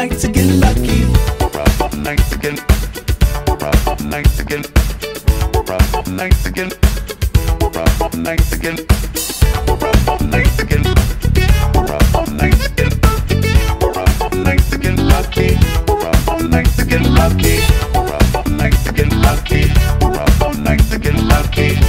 We're up all night to get lucky. We're up all night again. We're up all night again. We're up all night again. We're up all night again. We're up all night again. We're up all night again. We're up all night to get lucky. We're up all night to get lucky. We're up all night to get lucky. We're up all night to get lucky. We're up all night to get lucky. We're up all night to get lucky.